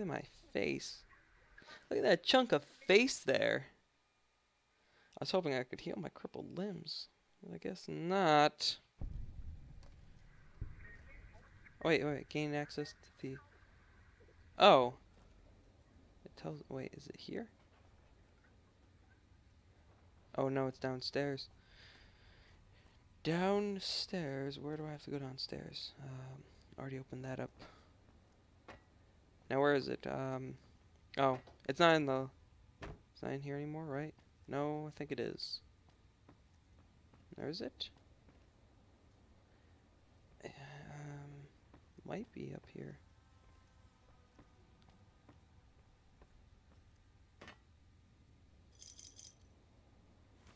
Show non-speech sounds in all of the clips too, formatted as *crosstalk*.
at my face. Look at that chunk of face there. I was hoping I could heal my crippled limbs. But I guess not. Oh, wait, wait, gain access to the... Oh. It tells... Wait, is it here? Oh, no, it's downstairs. Downstairs? Where do I have to go downstairs? Um, already opened that up. Now, where is it? Um, oh, it's not in the... It's not in here anymore, right? No, I think it is. There is it? Um, might be up here.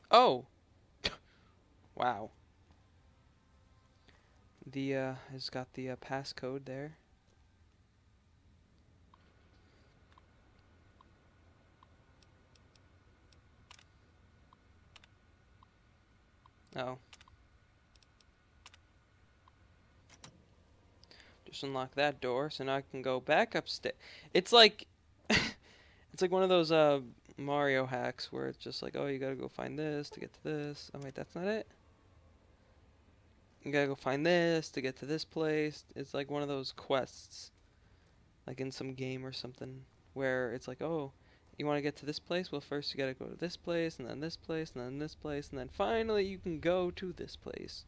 Oh! *laughs* wow. The, uh, has got the uh, passcode there. Oh. Just unlock that door, so now I can go back upstairs. It's like, *laughs* it's like one of those uh, Mario hacks where it's just like, oh, you gotta go find this to get to this. Oh wait, that's not it. You gotta go find this to get to this place. It's like one of those quests, like in some game or something, where it's like, oh, you want to get to this place? Well, first you gotta go to this place, and then this place, and then this place, and then finally you can go to this place.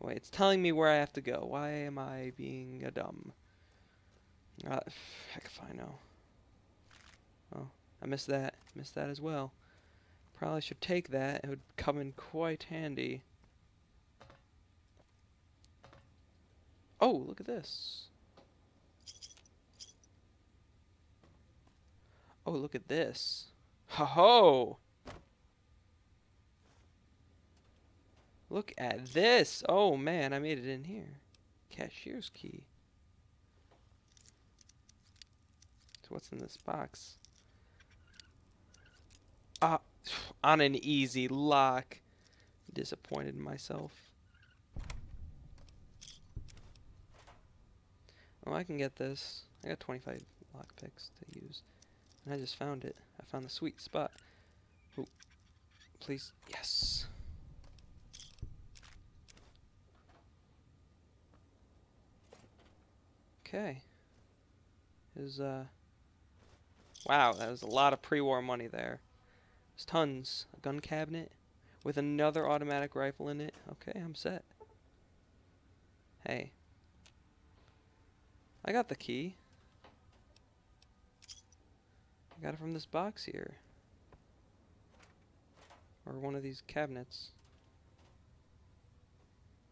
Wait, it's telling me where I have to go. Why am I being a dumb? Uh, heck if I know. Oh, I missed that. Missed that as well. Probably should take that. It would come in quite handy. Oh, look at this. Oh, look at this. Ho ho! Look at this. Oh man, I made it in here. Cashier's key. So what's in this box? Ah, *sighs* on an easy lock. Disappointed in myself. Oh, I can get this. I got 25 lockpicks to use. I just found it. I found the sweet spot. Ooh. Please. Yes. Okay. Is uh Wow, that was a lot of pre-war money there. There's tons. A gun cabinet with another automatic rifle in it. Okay, I'm set. Hey. I got the key. I got it from this box here. Or one of these cabinets.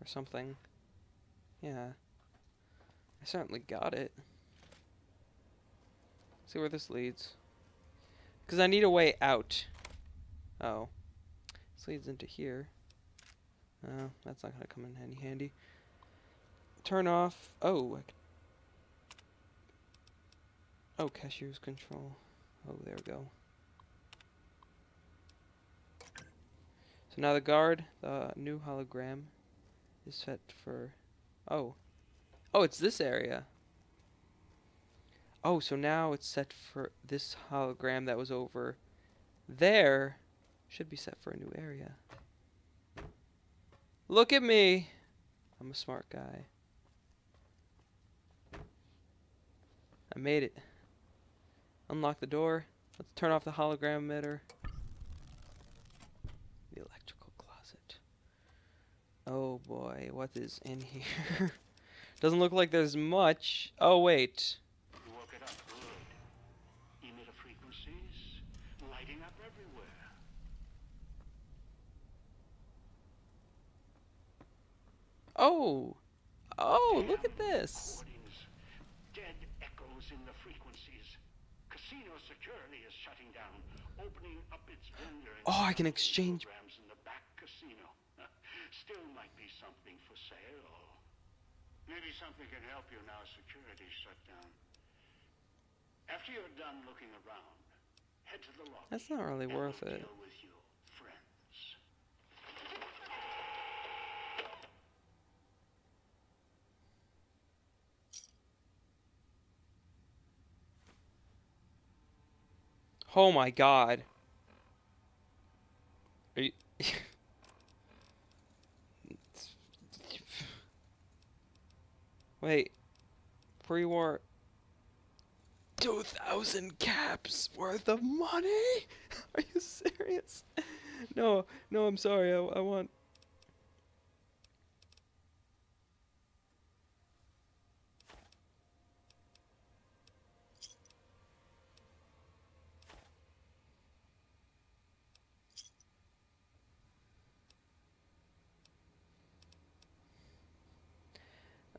Or something. Yeah. I certainly got it. See where this leads. Because I need a way out. Oh. This leads into here. Oh, that's not going to come in handy handy. Turn off. Oh. Oh, cashier's control. Oh, there we go. So now the guard, the new hologram, is set for... Oh. Oh, it's this area. Oh, so now it's set for this hologram that was over there. Should be set for a new area. Look at me. I'm a smart guy. I made it. Unlock the door. Let's turn off the hologram emitter. The electrical closet. Oh boy, what is in here? *laughs* Doesn't look like there's much. Oh wait. You it up good. Emitter frequencies lighting up everywhere. Oh. Oh, look at this. Recordings. Dead echoes in the frequencies. Casino security is shutting down, opening up its vendor and Oh, I can exchange- programs in the back casino. *laughs* Still might be something for sale. Maybe something can help you now security's shut down. After you're done looking around, head to the lobby. That's not really worth it. deal with you, friends. Oh my god. Are you... *laughs* Wait. Pre-war... 2,000 caps worth of money? *laughs* Are you serious? No, no, I'm sorry. I, I want...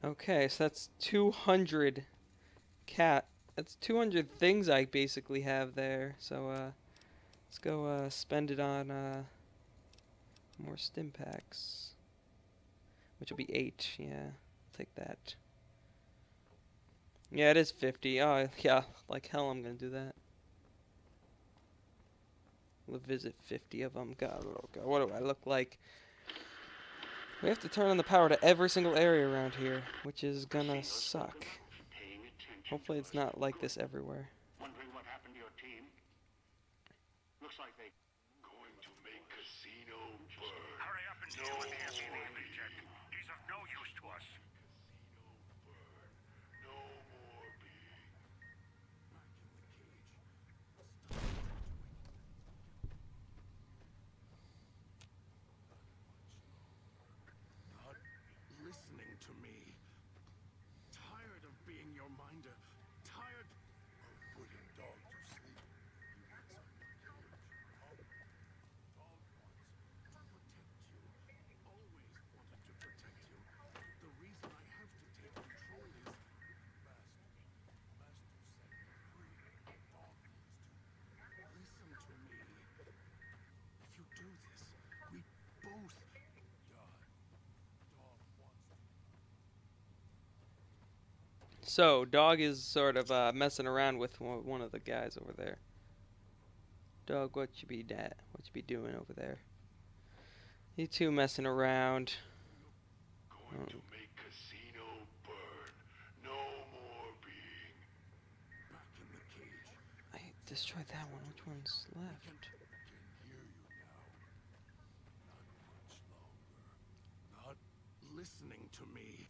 Okay, so that's 200 cat. That's 200 things I basically have there. So, uh, let's go, uh, spend it on, uh, more stim packs. Which will be 8, yeah. Take that. Yeah, it is 50. Oh, yeah, like hell I'm gonna do that. We'll visit 50 of them. Oh God, what do I look like? We have to turn on the power to every single area around here, which is gonna suck. Hopefully it's not like this everywhere. Wondering what happened to your team? Looks like they Going to make casino burn. Hurry up and deal with the SCV jet. He's of no use to us. No more being. Not me. Tired of being your minder. Tired. Putting dog to sleep. You inside the cage. Dog Protect you. Always wanted to protect you. The reason I have to take control is. Master. Master set you free. Dog needs to. Listen to me. If you do this, we both. Die. Dog wants to. So, dog is sort of uh, messing around with one of the guys over there. Dog, what you be dat? What you be doing over there? You two messing around. Going to make casino burn. No more being. Back in the cage. I destroyed that one. Which one's left? Can hear you now. Not much longer. Not Listening to me.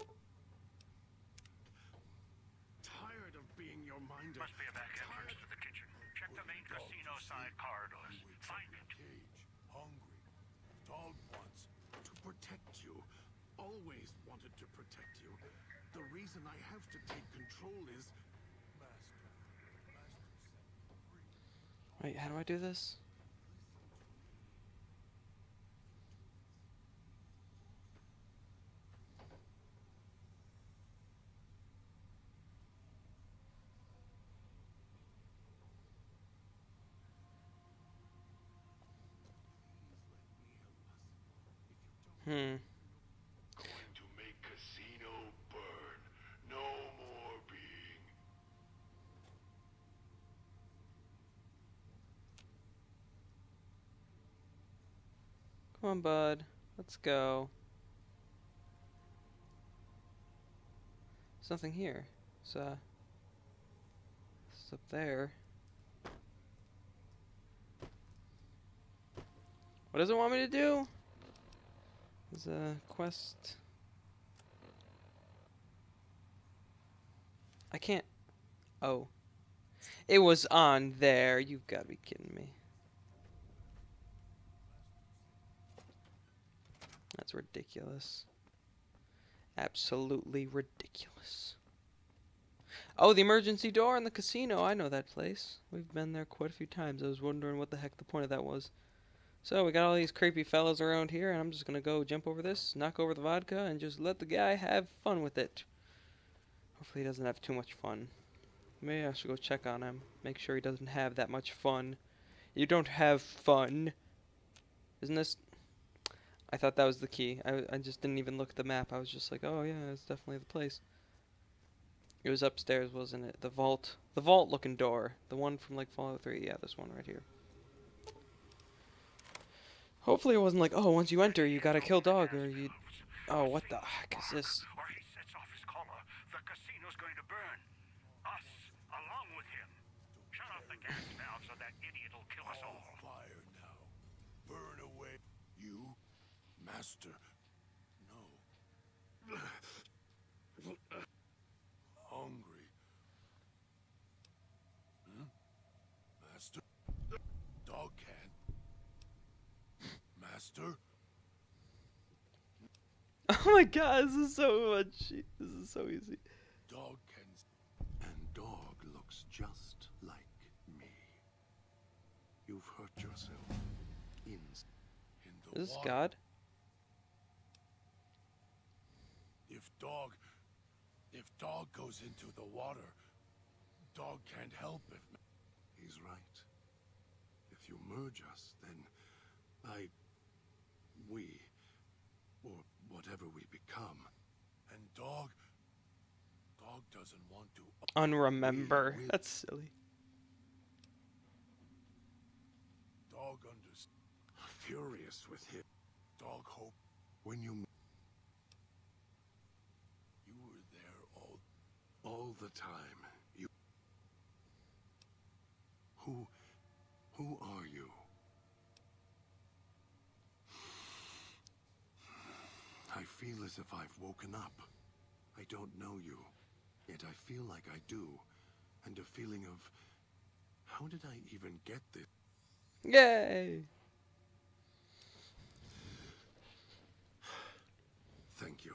Of being your minder. Must be a back entrance to the kitchen. Check the main casino side corridors. Find it. cage. Hungry. Dog wants. To protect you. Always wanted to protect you. The reason I have to take control is. Master. Master free. Wait, how do I do this? Going to make casino burn. No more being. Come on, bud. Let's go. There's nothing here. It's, uh... It's up there. What does it want me to do? There's a uh, quest. I can't. Oh. It was on there. You've got to be kidding me. That's ridiculous. Absolutely ridiculous. Oh, the emergency door in the casino. I know that place. We've been there quite a few times. I was wondering what the heck the point of that was. So, we got all these creepy fellas around here, and I'm just gonna go jump over this, knock over the vodka, and just let the guy have fun with it. Hopefully he doesn't have too much fun. Maybe I should go check on him. Make sure he doesn't have that much fun. You don't have fun. Isn't this... I thought that was the key. I, I just didn't even look at the map. I was just like, oh yeah, it's definitely the place. It was upstairs, wasn't it? The vault. The vault looking door. The one from like Fallout 3. Yeah, this one right here. Hopefully it wasn't like, oh, once you enter, you gotta kill dog, or you... Oh, what the heck is this? Or he sets off his collar. The casino's going to burn. Us, along with him. Shut off the gas *laughs* valve so that That idiot will kill us All all. fire now. Burn away. You, Master. No. Hungry. Hmm? Master. Dog can. Master. *laughs* Oh my god, this is so much. This is so easy. Dog can. And dog looks just like me. You've hurt yourself. In, in the Is this water. God? If dog, if dog goes into the water, dog can't help if. He's right. If you merge us, then I, we, or whatever we become, and dog, dog doesn't want to. Unremember. That's silly. Dog understands. Furious with him. Dog hope when you. You were there all, all the time. You. Who, who are you? I feel as if I've woken up. I don't know you, yet I feel like I do, and a feeling of. How did I even get this? Yay! Thank you.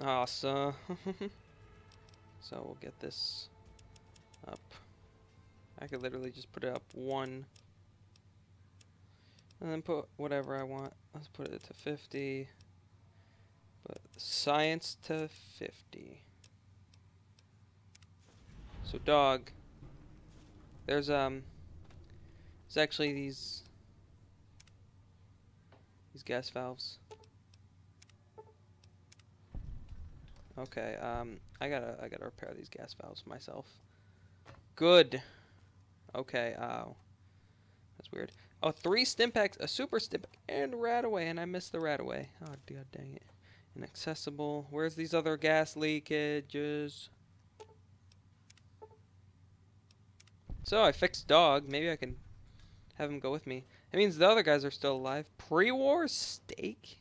Awesome. *laughs* so we'll get this up. I could literally just put it up one. And then put whatever I want. Let's put it to 50. But science to 50. So dog. There's um there's actually these these gas valves. Okay, um, I gotta, I gotta repair these gas valves myself. Good. Okay, oh. That's weird. Oh, three Stimpaks, a Super Stimpak, and Radaway, and I missed the Radaway. Oh, god dang it. Inaccessible. Where's these other gas leakages? So, I fixed Dog. Maybe I can have him go with me. That means the other guys are still alive. Pre-war steak?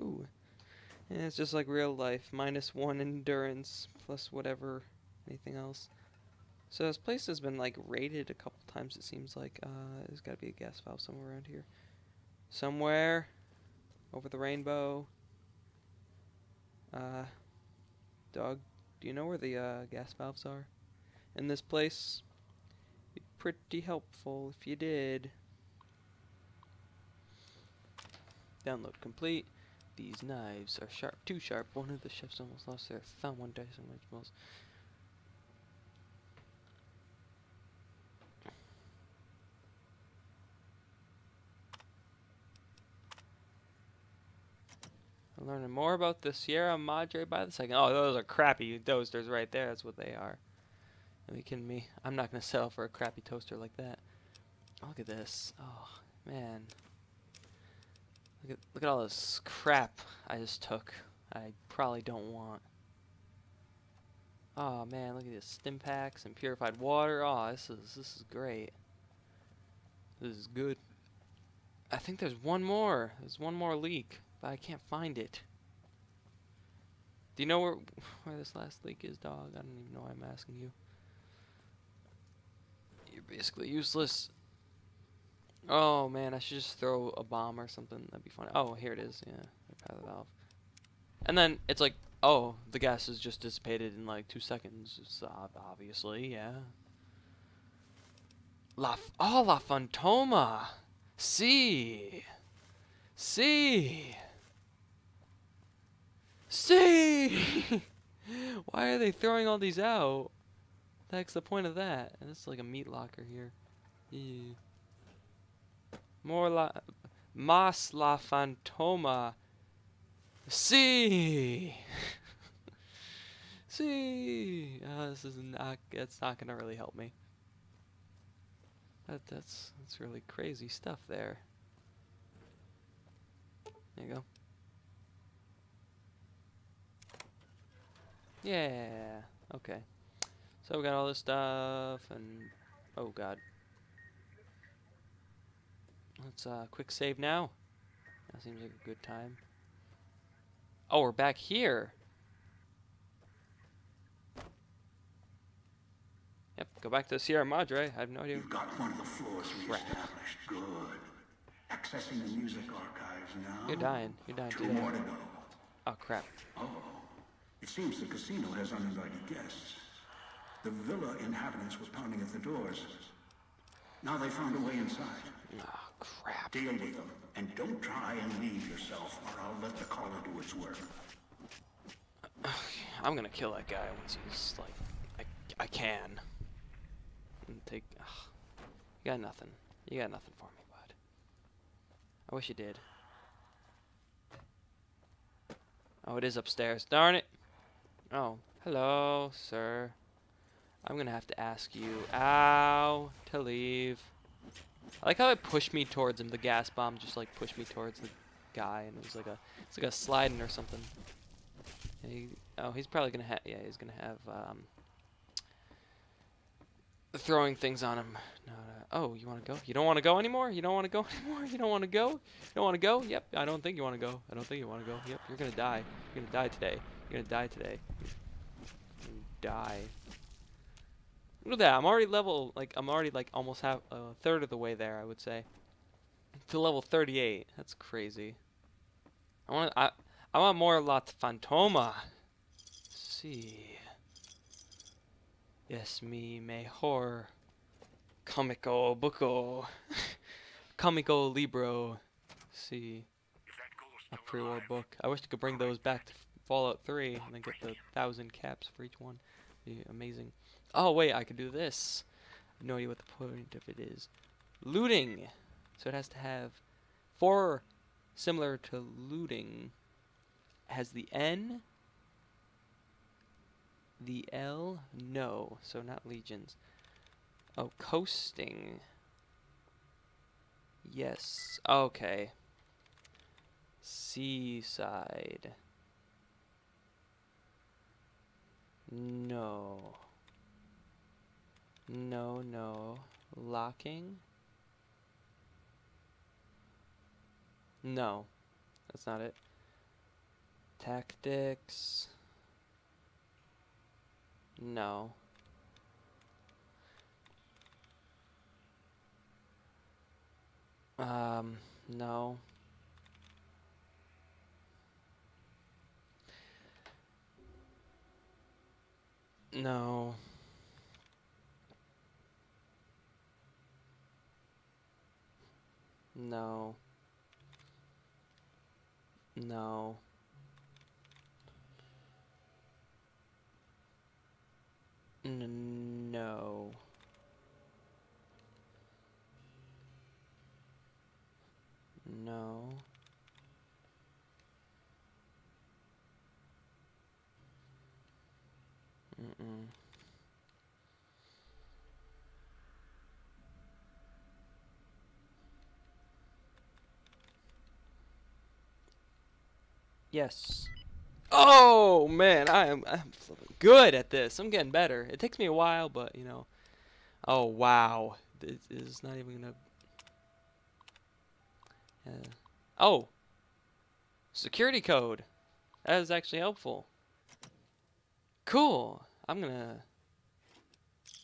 Ooh. And it's just like real life. Minus one endurance, plus whatever, anything else. So this place has been like raided a couple times it seems like. Uh, there's gotta be a gas valve somewhere around here. Somewhere. Over the rainbow. Uh, dog, do you know where the uh, gas valves are? In this place? Be pretty helpful if you did. Download complete. These knives are sharp, too sharp. One of the chefs almost lost their thumb one day. So learning more about the Sierra Madre by the second. Oh, those are crappy toasters right there. That's what they are. Are you kidding me? I'm not gonna *laughs* sell for a crappy toaster like that. Look at this. Oh man. Look at look at all this crap I just took. I probably don't want. Oh man, look at this stim packs and purified water. Oh, this is this is great. This is good. I think there's one more. There's one more leak, but I can't find it. Do you know where where this last leak is, dog? I don't even know why I'm asking you. You're basically useless. Oh man, I should just throw a bomb or something. That'd be funny. Oh, here it is. Yeah, the valve. And then it's like, oh, the gas is just dissipated in like two seconds. It's ob- obviously, yeah. La, oh, La Fantoma. See, see, see. *laughs* Why are they throwing all these out? The heck's the point of that? And it's like a meat locker here. Ew. More la Mas la Fantoma. See. *laughs* See. Uh, this is not. It's not gonna really help me. That that's that's really crazy stuff there. There you go. Yeah. Okay. So we got all this stuff and oh god. Let's uh quick save now. That seems like a good time. Oh, we're back here. Yep, go back to the Sierra Madre. I have no idea. You've got one of the floors reestablished. Good. Accessing the music archives now. You're dying. You're dying Two today. more to go. Oh crap. Oh. It seems the casino has uninvited guests. The villa inhabitants were pounding at the doors. Now they found a way inside. Oh crap. Deal with them. And don't try and leave yourself, or I'll let the collar do its work. *sighs* I'm gonna kill that guy once he's like, I, I can. And take. ugh. you got nothing. You got nothing for me, bud. I wish you did. Oh, it is upstairs. Darn it. Oh, hello, sir. I'm gonna have to ask you, ow, to leave. I like how it pushed me towards him. The gas bomb just like pushed me towards the guy, and it was like a, it's like a sliding or something. He, oh, he's probably gonna have. Yeah, he's gonna have um, throwing things on him. Oh, you want to go? You don't want to go anymore? You don't want to go *laughs* anymore? You don't want to go? You don't want to go? Yep. I don't think you want to go. I don't think you want to go. Yep. You're gonna die. You're gonna die today. Gonna die today. Die. Look at that. I'm already level. Like I'm already like almost half a third of the way there. I would say. To level 38. That's crazy. I want. I. I want more La Fantoma. see. Yes, me mejor. Comico buco. Comico libro. See. That ghoul's A pre-war book. I wish I could bring those back to Fallout 3 and then get the thousand caps for each one. Be amazing. Oh wait, I could do this. No idea what the point of it is. Looting. So it has to have four similar to looting. Has the N. The L, no. So not legions. Oh, coasting. Yes. Okay. Seaside. No. No, no. Locking? No. That's not it. Tactics. No. Um, no. No. No. No. N- no. No. Mm-mm. Yes. Oh man, I am I'm good at this. I'm getting better. It takes me a while, but you know. Oh wow, this is not even gonna. Uh, oh. Security code. That is actually helpful. Cool. I'm gonna.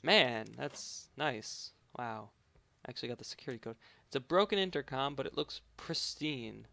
Man, that's nice. Wow. Actually got the security code. It's a broken intercom, but it looks pristine.